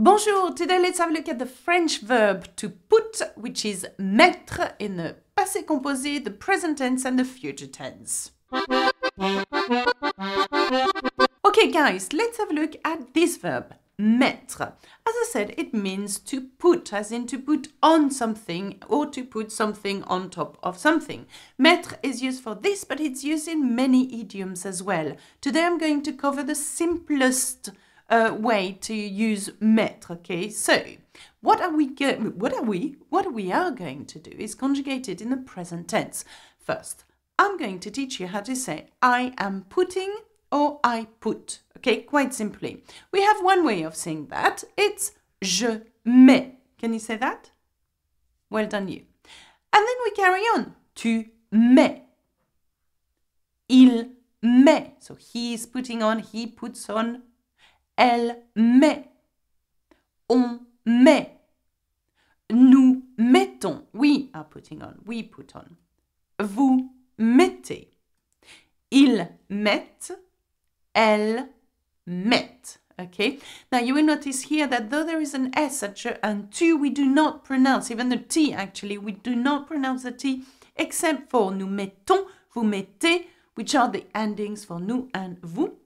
Bonjour, today let's have a look at the French verb to put, which is mettre in the passé composé, the present tense, and the future tense. Okay, guys, let's have a look at this verb, mettre. As I said, it means to put, as in to put on something or to put something on top of something. Mettre is used for this, but it's used in many idioms as well. Today I'm going to cover the simplest uh, way to use mettre. Okay, so what are we? What are we? What we are going to do is conjugate it in the present tense. First, I'm going to teach you how to say I am putting or I put. Okay, quite simply. We have one way of saying that. It's je mets. Can you say that? Well done, you. And then we carry on. Tu mets. Il met. So he is putting on, he puts on. Elle met. On met. Nous mettons. We are putting on. We put on. Vous mettez. Ils mettent. Elles mettent. Okay. Now you will notice here that though there is an S at and two, we do not pronounce, even the T actually, we do not pronounce the T except for nous mettons, vous mettez, which are the endings for nous and vous.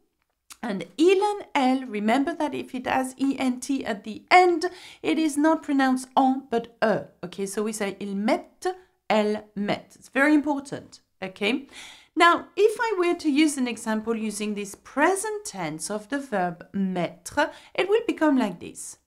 And il and elle, remember that if it has ent at the end, it is not pronounced en but e. Okay, so we say il mettent, elles mettent. It's very important. Okay. Now, if I were to use an example using this present tense of the verb mettre, it will become like this.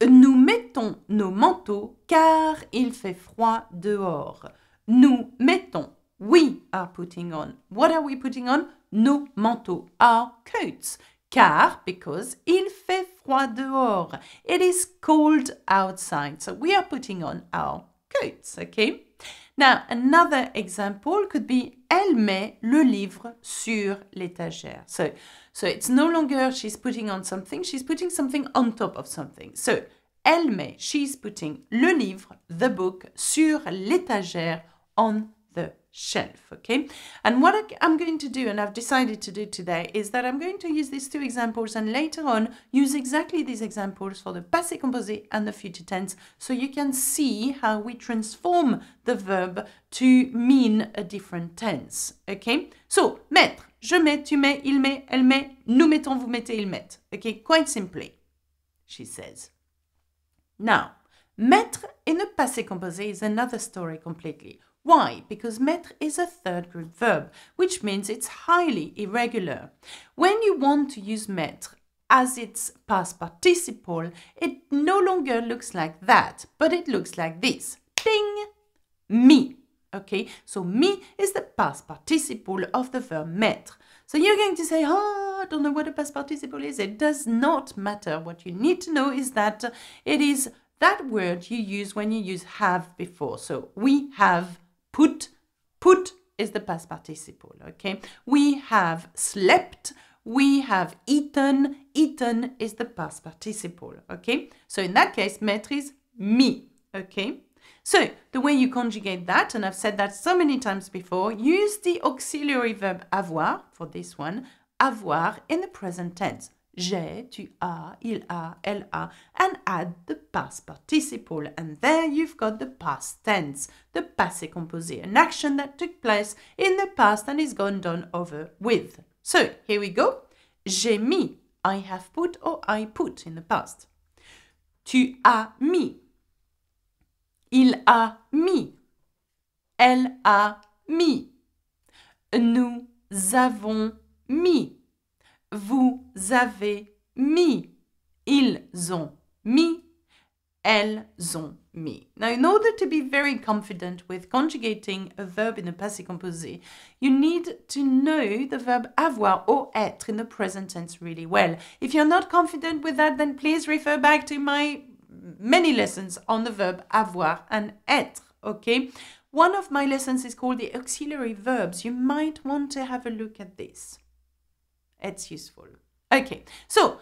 Nous mettons nos manteaux car il fait froid dehors. Nous mettons, we are putting on. What are we putting on? Nos manteaux, our coats. Car, because il fait froid dehors. It is cold outside. So we are putting on our coats, okay? Now, another example could be elle met le livre sur l'étagère. So, so it's no longer she's putting on something, she's putting something on top of something. So, elle met, she's putting le livre, the book, sur l'étagère on shelf, okay? And what I'm going to do, and I've decided to do today, is that I'm going to use these two examples and later on use exactly these examples for the passé composé and the future tense so you can see how we transform the verb to mean a different tense, okay? So, mettre, je mets, tu mets, il met, elle met, nous mettons, vous mettez, ils mettent, okay? Quite simply, she says. Now, mettre in the passé composé is another story completely. Why? Because mettre is a third group verb, which means it's highly irregular. When you want to use mettre as its past participle, it no longer looks like that, but it looks like this. Ding! Mis. Okay, so mis is the past participle of the verb mettre. So you're going to say, oh, I don't know what a past participle is. It does not matter. What you need to know is that it is that word you use when you use have before. So we have put. Is the past participle, okay? We have slept. We have eaten. Eaten is the past participle, okay? So in that case, mettre is mis, okay? So the way you conjugate that, and I've said that so many times before, use the auxiliary verb avoir for this one, avoir in the present tense j'ai, tu as, il a, elle a, and add the past participle. And there you've got the past tense, the passé composé, an action that took place in the past and is gone done over with. So here we go. J'ai mis, I have put or I put in the past. Tu as mis. Il a mis. Elle a mis. Nous avons mis. Vous avez mis. Ils ont mis. Elles ont mis. Now, in order to be very confident with conjugating a verb in the passé composé, you need to know the verb avoir or être in the present tense really well. If you're not confident with that, then please refer back to my many lessons on the verb avoir and être, okay? One of my lessons is called the auxiliary verbs. You might want to have a look at this. It's useful. Okay, so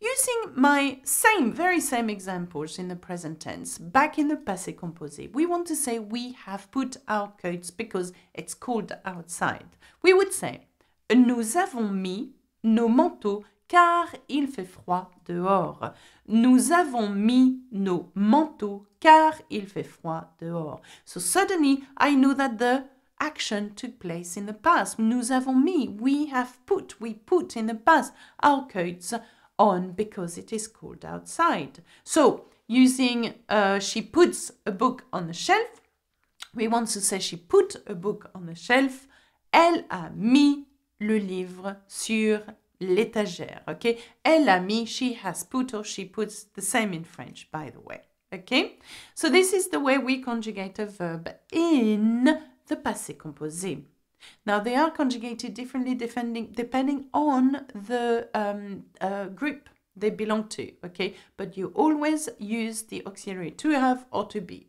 using my same, very same examples in the present tense, back in the passé composé, we want to say we have put our coats because it's cold outside. We would say, nous avons mis nos manteaux car il fait froid dehors. Nous avons mis nos manteaux car il fait froid dehors. So suddenly I know that the action took place in the past. Nous avons mis, we have put, we put in the past our coats on because it is cold outside. So using uh, she puts a book on the shelf, we want to say she put a book on the shelf. Elle a mis le livre sur l'étagère. Okay, elle a mis, she has put or she puts the same in French, by the way. Okay, so this is the way we conjugate a verb in the passé composé. Now they are conjugated differently depending depending on the um, uh, group they belong to. Okay, but you always use the auxiliary to have or to be,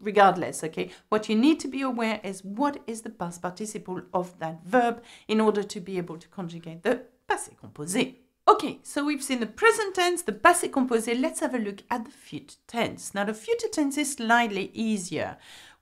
regardless. Okay, what you need to be aware is what is the past participle of that verb in order to be able to conjugate the passé composé. Okay, so we've seen the present tense, the passé composé. Let's have a look at the future tense. Now, the future tense is slightly easier.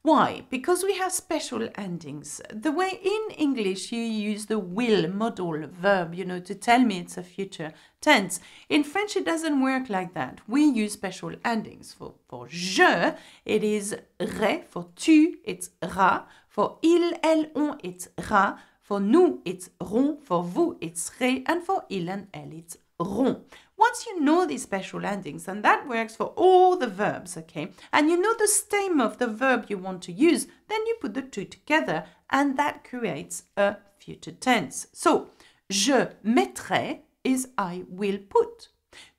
Why? Because we have special endings. The way in English you use the will modal verb, you know, to tell me it's a future tense. In French, it doesn't work like that. We use special endings. For, for je, it is re. For tu, it's ra. For il, elle, on, it's ra. For nous, it's ron. For vous, it's ré. And for il and elle, it's ron. Once you know these special endings, and that works for all the verbs, okay, and you know the stem of the verb you want to use, then you put the two together, and that creates a future tense. So, je mettrai is I will put.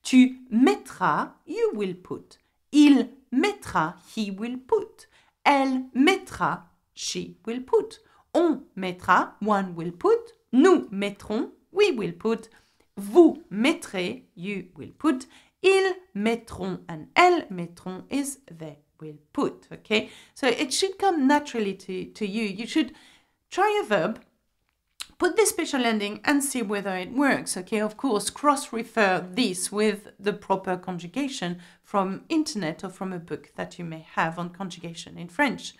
Tu mettras, you will put. Il mettra, he will put. Elle mettra, she will put. On mettra, one will put. Nous mettrons, we will put. Vous mettrez, you will put. Ils mettront and elles mettront is they will put. Okay, so it should come naturally to, to you. You should try a verb, put the special ending and see whether it works. Okay, of course, cross-refer this with the proper conjugation from internet or from a book that you may have on conjugation in French.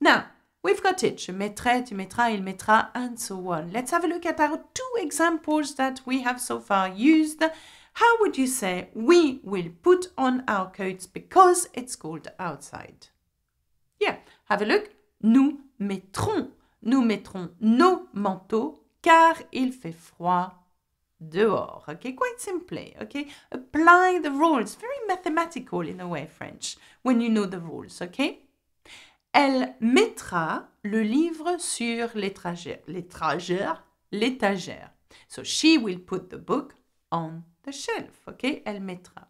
Now, We've got it. Je mettrai, tu mettras, il mettra, and so on. Let's have a look at our two examples that we have so far used. How would you say we will put on our coats because it's cold outside? Yeah, have a look. Nous mettrons, nous mettrons nos manteaux car il fait froid dehors. Okay, quite simply. Okay, apply the rules. Very mathematical in a way, French, when you know the rules. Okay. Elle mettra le livre sur l'étagère. L'étagère. So she will put the book on the shelf. Okay? Elle mettra.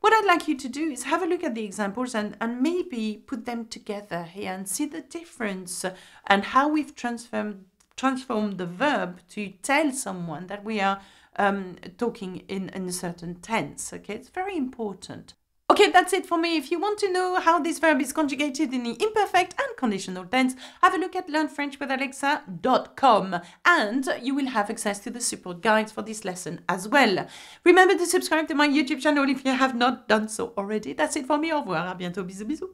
What I'd like you to do is have a look at the examples and, and maybe put them together here and see the difference and how we've transformed transformed the verb to tell someone that we are um, talking in, in a certain tense. Okay, it's very important. Okay, that's it for me. If you want to know how this verb is conjugated in the imperfect and conditional tense, have a look at learnfrenchwithalexa.com and you will have access to the support guides for this lesson as well. Remember to subscribe to my YouTube channel if you have not done so already. That's it for me. Au revoir. À bientôt. Bisous, bisous.